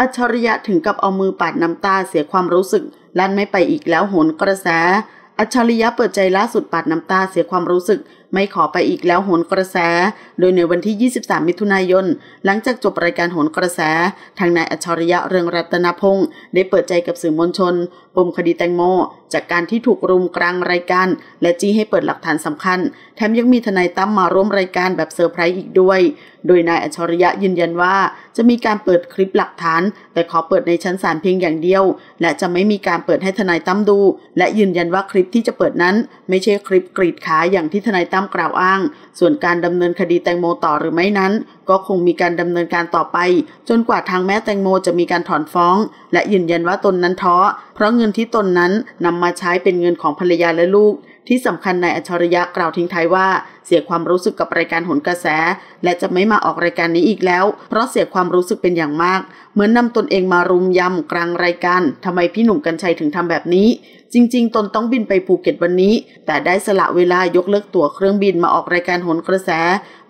อัจฉริยะถึงกับเอามือปาดน้ำตาเสียความรู้สึก ลั่นไม่ไปอีกแล้วโหนกระแส อัจฉริยะเปิดใจล่าสุดปาดน้ำตาเสียความรู้สึก ไม่ขอไปอีกแล้วโหนกระแส โดยในวันที่ 23 มิถุนายน หลังจากจบรายการโหนกระแส ทางนายอัจฉริยะเรืองรัตนพงศ์ได้เปิดใจกับสื่อมวลชน ปมคดีแตงโม จากการที่ถูกรุมกลางรายการ และจี้ให้เปิดหลักฐานสำคัญ แถมยังมีทนายตั้มมาร่วมรายการแบบเซอร์ไพรส์อีกด้วย โดยนายอัจฉริยะยืนยันว่า จะมีการเปิดคลิปหลักฐาน แต่ขอเปิดในชั้นศาลเพียงอย่างเดียว และจะไม่มีการเปิดให้ทนายตั้มดู และยืนยันว่าคลิปที่จะเปิดนั้น ไม่ใช่คลิปกรีดขาอย่างที่ทนายตั้มกล่าวอ้าง ส่วนการดำเนินคดีแตงโมต่อหรือไม่นั้น ก็คงมีการดำเนินการต่อไป จนกว่าทางแม่แตงโมจะมีการถอนฟ้อง และยืนยันว่าตนนั้นท้อ เพราะเงินที่ตนนั้นนำมาใช้เป็นเงินของภรรยาและลูก ที่สำคัญนายอัจฉริยะกล่าวทิ้งท้ายว่า สียความรู้สึกกับรายการหนกระแส และจะไม่มาออกรายการนี้อีกแล้ว เพราะเสียความรู้สึกเป็นอย่างมาก เหมือนนำตนเองมารุมยำกลางรายการทำไมพี่หนุ่มกัญชัยถึงทำแบบนี้ จริง ๆ ตนต้องบินไปภูเก็ตวันนี้ แต่ได้สละเวลายกเลิกตั๋วเครื่องบินมาออกรายการหนกระแส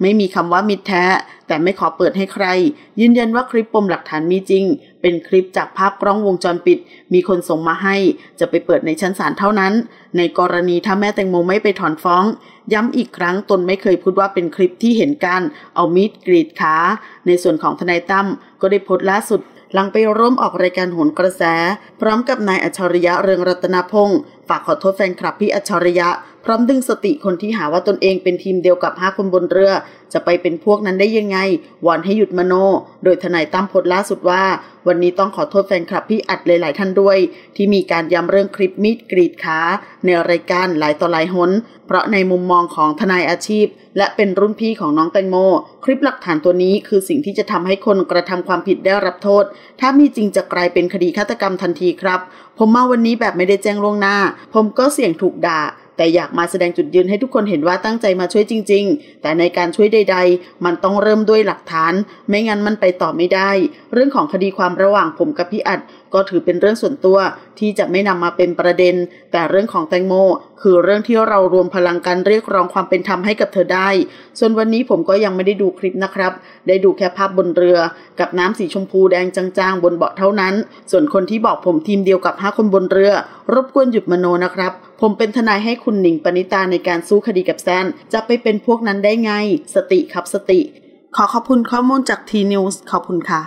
ไม่มีคำว่ามิตรแท้ แต่ไม่ขอเปิดให้ใคร ยืนยันว่าคลิปปมหลักฐานมีจริง เป็นคลิปจากภาพกล้องวงจรปิด มีคนส่งมาให้ จะไปเปิดในชั้นศาลเท่านั้น ในกรณีถ้าแม่แตงโมไม่ไปถอนฟ้อง ย้ำอีกครั้งตนไม่เคยพูดว่าเป็นคลิปที่เห็นการเอามีดกรีดขา ในส่วนของทนายตั้มก็ได้โพสต์ล่าสุดหลังไปร่วมออกรายการโหนกระแส พร้อมกับนายอัจฉริยะเรืองรัตนพงศ์ ฝากขอโทษแฟนคลับพี่อัจฉริยะ พร้อมดึงสติคนที่หาว่าตนเองเป็นทีมเดียวกับห้าคนบนเรือ จะไปเป็นพวกนั้นได้ยังไงวอนให้หยุดมโน โดยทนายตั้มโพสล่าสุดว่า วันนี้ต้องขอโทษแฟนคลับพี่อัดหลาย ๆ ท่านด้วย ที่มีการย้ำเรื่องคลิปมีดกรีดขาในรายการหลายต่อหลายหนเพราะในมุมมองของทนายอาชีพ และเป็นรุ่นพี่ของน้องแตงโม คลิปหลักฐานตัวนี้คือสิ่งที่จะทำให้คนกระทำความผิดได้รับโทษ ถ้ามีจริงจะกลายเป็นคดีฆาตกรรมทันทีครับ ผมมาวันนี้แบบไม่ได้แจ้งล่วงหน้าผมก็เสี่ยงถูกด่า แต่อยากมาแสดงจุดยืนให้ทุกคนเห็นว่าตั้งใจมาช่วยจริง ๆ แต่ในการช่วยใด ๆ มันต้องเริ่มด้วยหลักฐาน ไม่งั้นมันไปต่อไม่ได้ เรื่องของคดีความระหว่างผมกับพี่อัด ก็ถือเป็นเรื่องส่วนตัวที่จะไม่นำมาเป็นประเด็น แต่เรื่องของแตงโม คือเรื่องที่เรารวมพลังกันเรียกร้องความเป็นธรรมให้กับเธอได้ ส่วนวันนี้ผมก็ยังไม่ได้ดูคลิปนะครับ ได้ดูแค่ภาพบนเรือ กับน้ำสีชมพูแดงจางๆ บนเบาะเท่านั้น ส่วนคนที่บอกผมทีมเดียวกับห้าคนบนเรือ รบกวนหยุดมโนนะครับผมเป็นทนายให้คุณหนิงปณิตาในการสู้คดีกับแซน จะไปเป็นพวกนั้นได้ไง สติครับสติ ขอขอบคุณข้อมูลจากทีนิวส์ขอบคุณค่ะ